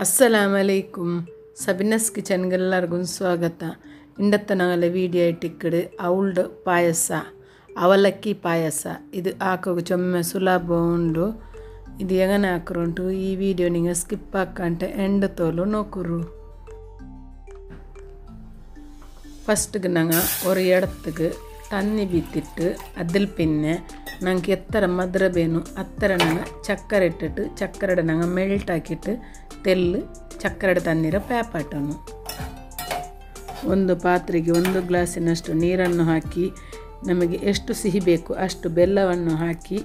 ಅಸ್ಸಲಾಮ್ ಅಲೈಕುಮ್ ಸಬಿನಸ್ ಕಿಚನ್ಗೆಲ್ಲರಿಗೂ ಸ್ವಾಗತ. ಇಂಡತ್ತ ನಾಳೆ ವಿಡಿಯೋ ಇಟ್ಟಿಕ್ಕಡೆ ಅವಳ್ಡ್ ಪಾಯಸ, ಅವಲಕ್ಕಿ ಪಾಯಸ. ಇದು ಹಾಕೋ ಚೊಮ್ಮೆ ಸುಲಭ ಉಂಡು. ಇದು ಹೆಂಗನ ಹಾಕ್ರುಂಟು ಈ ವಿಡಿಯೋ ನಿಂಗೆ ಸ್ಕಿಪ್ ಹಾಕಂಟ ಎಂಡ್ ತೋಲು ನೋಕುರು. ಫಸ್ಟ್ಗೆ ನಂಗೆ ಒರೆ ಎಡತ್ತಗೆ ತನ್ನಿ ಬಿತ್ತಿಟ್ಟು ಅದಲ್ ಪಿನ್ನೆ ನಂಗೆ ಎತ್ತರ ಮದ್ರ ಬೇನು ಹತ್ತರ ನಂಗೆ ಚಕ್ಕರ್ ಇಟ್ಟಿಟ್ ಚಕ್ಕರಡ ನಂಗೆ ಮೆಲ್ಟ್ ಹಾಕಿಟ್ಟು ತೆಲ್ಲು ಚಕ್ಕರೆ ಪ್ಯಾಪಾಟನ್ನು ಪ್ಯಾಪಾಟನು ಒಂದು ಪಾತ್ರೆಗೆ ಒಂದು ಗ್ಲಾಸಿನಷ್ಟು ನೀರನ್ನು ಹಾಕಿ, ನಮಗೆ ಎಷ್ಟು ಸಿಹಿ ಬೇಕು ಅಷ್ಟು ಬೆಲ್ಲವನ್ನು ಹಾಕಿ,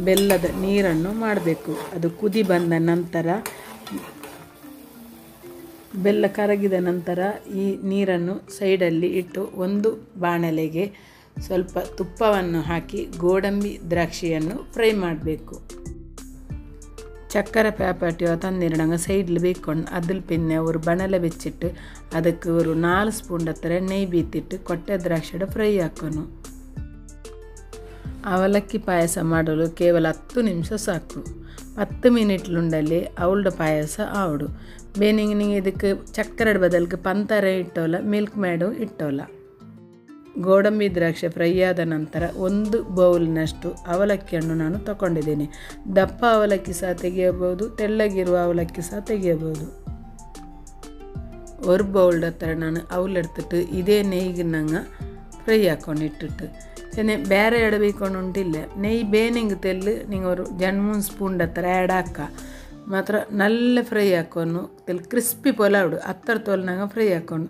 ಬೆಲ್ಲದ ನೀರನ್ನು ಮಾಡಬೇಕು. ಅದು ಕುದಿ ಬಂದ ನಂತರ, ಬೆಲ್ಲ ಕರಗಿದ ನಂತರ ಈ ನೀರನ್ನು ಸೈಡಲ್ಲಿ ಇಟ್ಟು ಒಂದು ಬಾಣಲೆಗೆ ಸ್ವಲ್ಪ ತುಪ್ಪವನ್ನು ಹಾಕಿ, ಗೋಡಂಬಿ ದ್ರಾಕ್ಷಿಯನ್ನು ಫ್ರೈ ಮಾಡಬೇಕು. ചക്കര പേപ്പാറ്റയോ തന്നിരുന്നങ്ങ് സൈഡിൽ വെക്കൊണ്ട് അതിൽ പിന്നെ ഒരു ബണല വെച്ചിട്ട് അതൊക്കെ ഒരു നാല് സ്പൂണിൻ്റെ അത്ര നെയ് ബീത്തിട്ട് കൊട്ട ദ്രാക്ഷയുടെ ഫ്രൈ ആക്കുന്നു ಅವಲಕ್ಕಿ ಪಾಯಸ ಮಾಡಲು ಕೇವಲ ಹತ್ತು ನಿಮಿಷ ಸಾಕು ಹತ್ತು ಮಿನಿಟ್ಲುಂಡಲ್ಲಿ ಅವಳದ ಪಾಯಸ ಆವಡು ಬೇನಿಂಗ್ ಇದಕ್ಕೆ ಚಕ್ಕರದ ಬದಲಿಗೆ ಪಂತರ ಇಟ್ಟೋಲ್ಲ ಮಿಲ್ಕ್ ಮೇಡು ಇಟ್ಟೋಲ್ಲ ಗೋಡಂಬಿ ದ್ರಾಕ್ಷಿ ಫ್ರೈ ಆದ ನಂತರ ಒಂದು ಬೌಲ್ನಷ್ಟು ಅವಲಕ್ಕಿಯನ್ನು ನಾನು ತಗೊಂಡಿದ್ದೀನಿ ದಪ್ಪ ಅವಲಕ್ಕಿ ಸಹ ತೆಗೆಯಬಹುದು ತೆಳ್ಳಗಿರುವ ಅವಲಕ್ಕಿ ಸಹ ತೆಗೆಯಬಹುದು ஒரு பவுல் ಹತ್ರ ನಾನು ಅವಲ್ ಎಡ್ತಿಟ್ಟು ಇದೇ ನೆಯ್ಗೆ ನಂಗೆ ಫ್ರೈ ಹಾಕೊಂಡು ಇಟ್ಟಿಟ್ಟು ചെന്നെ ಬೇರೆ ಎಡಬೇಕೊಂಡು ಉಂಟಿಲ್ಲ ನೆಯ್ ಬೇನಿಂಗ್ ತೆಲ್ಲು ನೀವು ഒരു രണ്ട് മൂന്ന് സ്പൂണിൻ്റെ അത്ര ആഡ് ആക്കുക ಮಾತ್ರ നല്ല ಫ್ರೈ ಹಾಕೊಂಡು ತೆಲ್ ಕ್ರಿಸ್ಪಿ ಪೋಲ ಅವಡು ಹತ್ತರ ತೋಲ್ನಾಗ ಫ್ರೈ ಹಾಕೊಂಡು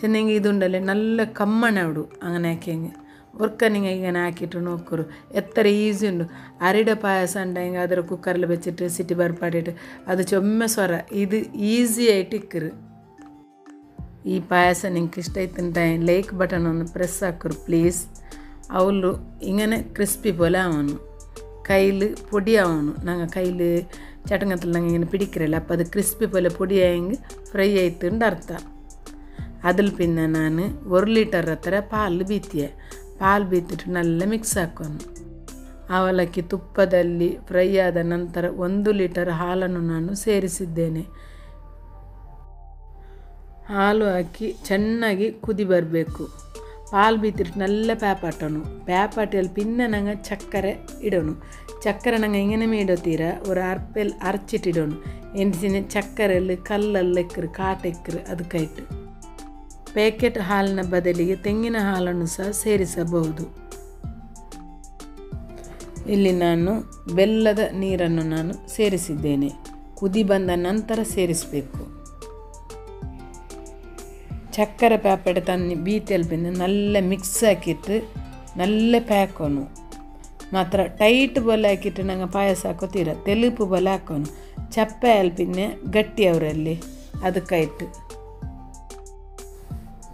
ಚೆನ್ನಾಗಿ ಇದುಂಡಲ್ಲಿ നല്ല ಕಮ್ಮಣ ಅವಡು അങ്ങനെ ಹಾಕಿಂಗೆ ಒರ್ಕನಿಂಗೆ ഇങ്ങനെ ആക്കിയിട്ട് നോക്കൂ എത്ര ഈസി ഉണ്ട് അരിട പായസം ഉണ്ടെങ്കിൽ അതിൽ കുക്കറിൽ വെച്ചിട്ട് സിറ്റി ബർപ്പാടിയിട്ട് അത് ചുമ്മ സ്വര ഇത് ഈസി ആയിട്ട് ഇക്കറ് ಈ ಪಾಯಸ ನಿಂಗೆ ಇಷ್ಟ ಆಯ್ತಂತ ಲೈಕ್ ಬಟನ್ ಒಂದು ಪ್ರೆಸ್ ಹಾಕರು ಪ್ಲೀಸ್ ಅವಳು ಹಿಂಗನೆ ಕ್ರಿಸ್ಪಿ പോലെ ആവണം கையில் பொடி ஆகணும் நாங்கள் கையில் சட்டங்கத்தில் நாங்கள் இங்கே பிடிக்கிறல அப்போ அது கிறிஸ்பி போல் பொடி பொடியாகி ஃப்ரை ஆயிட்டுன்னு அர்த்தம் அதில் பின்ன நான் ஒரு லிட்டர் ಹತ್ರ பால் ಬೀತಿಯೆ பால் பீத்திட்டு நல்லா மிக்ஸ் ஆக்கணும் ಅವಲಕ್ಕಿ ತುಪ್ಪದಲ್ಲಿ ಫ್ರೈ ಆದ ನಂತರ ಒಂದು ಲೀಟರ್ ಹಾಲನ್ನು ನಾನು ಸೇರಿಸಿದ್ದೇನೆ ಹಾಲು ಹಾಕಿ ಚೆನ್ನಾಗಿ ಕುದಿ ಬರಬೇಕು പാൽ ബീത്തിട്ട് നല്ല പേപ്പാട്ടണു പേപ്പാട്ടിയാൽ പിന്നെ ഞങ്ങൾ ചക്കര ഇടണു ചക്കര ഞങ്ങൾ ഇങ്ങനെ മീടത്തീര ഒരു അർപ്പൽ അരച്ചിട്ടിടണു ಎಂಟಿನ ಚಕ್ಕರೆಲ್ಲಿ ಕಲ್ಲಲ್ಲಿ ಎಕ್ಕರು ಕಾಟ ಎಕ್ಕರು ಅದಕ್ಕಾಯ್ತು ಪ್ಯಾಕೆಟ್ ಹಾಲಿನ ಬದಲಿಗೆ ತೆಂಗಿನ ಹಾಲನ್ನು ಸಹ ಸೇರಿಸಬಹುದು ಇಲ್ಲಿ ನಾನು ಬೆಲ್ಲದ ನೀರನ್ನು ನಾನು ಸೇರಿಸಿದ್ದೇನೆ ಕುದಿ ಬಂದ ನಂತರ ಸೇರಿಸಬೇಕು ಚಕ್ಕರೆ பேப்பெடு ತನ್ನಿ பீத்தல் பின்னு நல்லா ಮಿಕ್ಸ್ ஆக்கிட்டு நல்ல பேக்கணும் ಮಾತ್ರ ಟೈಟ್ ಬಲ ಹಾಕಿಟ್ಟು ನಂಗೆ ಪಾಯಸ ಹಾಕೋತೀರ? ತೆಲುಪು ಬಲ ಹಾಕೋನು. ಚಪ್ಪೆ ಅಲ್ಪಿನ್ನೆ ಗಟ್ಟಿ ಅವರಲ್ಲಿ. ಅದಕ್ಕಾಯ್ತು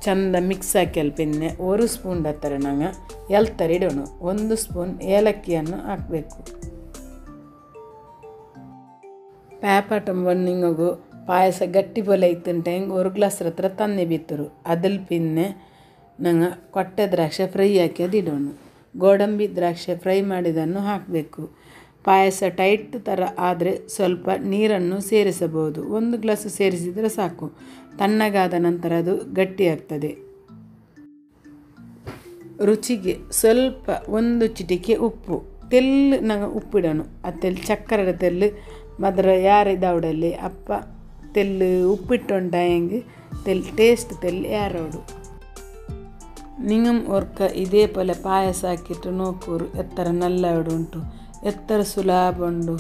ಚಂದ ಮಿಕ್ಸ್ ಹಾಕಿ ಅಲ್ಪಿನ್ನೆ ಒಂದು ಸ್ಪೂನ್ ಹತ್ತರ ನಂಗೆ ಎಲ್ತರ ಇಡೋಣ ಒಂದು ಸ್ಪೂನ್ ಏಲಕ್ಕಿಯನ್ನು ಹಾಕಬೇಕು. ಪ್ಯಾಪಾಟಂಬಣ್ಣಿಗೂ പായസം ഗട്ടി പോലെ ആയിട്ടുണ്ടെങ്കിൽ ಒರ್ ഗ്ലാസ് ಹತ್ರ ತಂದೆ ಬಿತ್ತರು. ಅದಲ್ ಪಿನ್ನೆ ನಂಗೆ ಕೊಟ್ಟೆ ದ್ರಾಕ್ಷೆ ಫ್ರೈ ಹಾಕ್ಯದು ಇಡೋಣ. ಗೋಡಂಬಿ ದ್ರಾಕ್ಷೆ ಫ್ರೈ ಮಾಡಿದನ್ನು ಹಾಕಬೇಕು. ಪಾಯಸ ಟೈಟ್ ಥರ ಆದರೆ ಸ್ವಲ್ಪ ನೀರನ್ನು ಸೇರಿಸಬಹುದು. ಒಂದು ಗ್ಲಾಸು ಸೇರಿಸಿದರೆ ಸಾಕು. ತಣ್ಣಗಾದ ನಂತರ ಅದು ಗಟ್ಟಿಯಾಗ್ತದೆ ರುಚಿಗೆ ಸ್ವಲ್ಪ ಒಂದು ಚಿಟಿಕೆ ಉಪ್ಪು. ತೆಲ್ಲು ನಂಗೆ ಉಪ್ಪಿಡೋಣ. ಅತ್ತೆಲ್ಲಿ ಚಕ್ಕರ ತೆಲ್ಲು ಮದ್ರ ಯಾರಿದ್ದಾವಡಲ್ಲಿ ಅಪ್ಪ ತೆಲ್ ಉಪ್ಪಿಟ್ಟೊಂಡಾಯಂಗ್ ತೆಲ್ ಟೇಸ್ಟ್ ತೆಲ್ ಯಾರೋಡು? ನಿಂಗಂ ಒರ್ಕ ಇದೇ ಪೋಲೆ ಪಾಯಸ ಹಾಕಿಟ್ಟು ನೋಕೂರು ಎತ್ತರ ನಲ್ಲವಡು ಉಂಟು. ಎತ್ತರ ಸುಲಭ ಉಂಡು.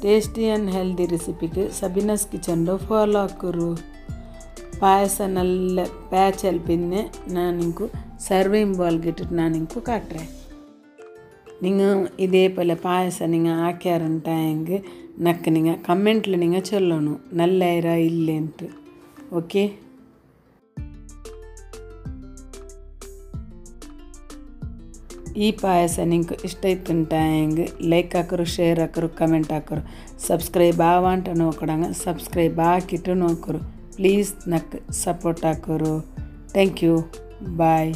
ಟೇಸ್ಟಿ ಆ್ಯಂಡ್ ಹೆಲ್ದಿ ರೆಸಿಪಿಗೆ ಸಬಿನಸ್ ಕಿಚನ್ಲು ಫಾಲೋ ಹಾಕುರು. ಪಾಯಸ ನಲ್ಲ ಪ್ಯಾಚಲ್ ಪಿನ್ನೆ ನಾನಿಂಕು ಸರ್ವಿಂಗ್ ಬಾಲ್ಗಿಟ್ಟು ಇಟ್ಟಿಟ್ಟು ನಾನಿಂಕು ಕಾಟ್ರೆ. நீங்கள் இதே போல் பாயಸ நீங்கள் ಹಾಕ್ಯಾರಂತ ಹೆಂಗೆ ನಕ್ಕ நீங்கள் ಕಮೆಂಟ್ಲಿ நீங்கள் சொல்லணும் நல்லா ಇರ இல்லைன்ட்டு ஓகே ಈ ಪಾಯಸ ನಿಂಗೆ ಇಷ್ಟ ಇತ್ತುಂಟ ಹೆಂಗೆ ಲೈಕ್ ಹಾಕರು ಶೇರ್ ಹಾಕರು ಕಮೆಂಟ್ ಹಾಕರು ಸಬ್ಸ್ಕ್ರೈಬ್ ಆವಾ ಅಂತ ನೋಕಡಂಗ ಸಬ್ಸ್ಕ್ರೈಬ್ ಹಾಕಿಟ್ಟು ನೋಕರು ಪ್ಲೀಸ್ ನಕ್ ಸಪೋರ್ಟ್ ಹಾಕೋರು ಥ್ಯಾಂಕ್ ಯು ಬಾಯ್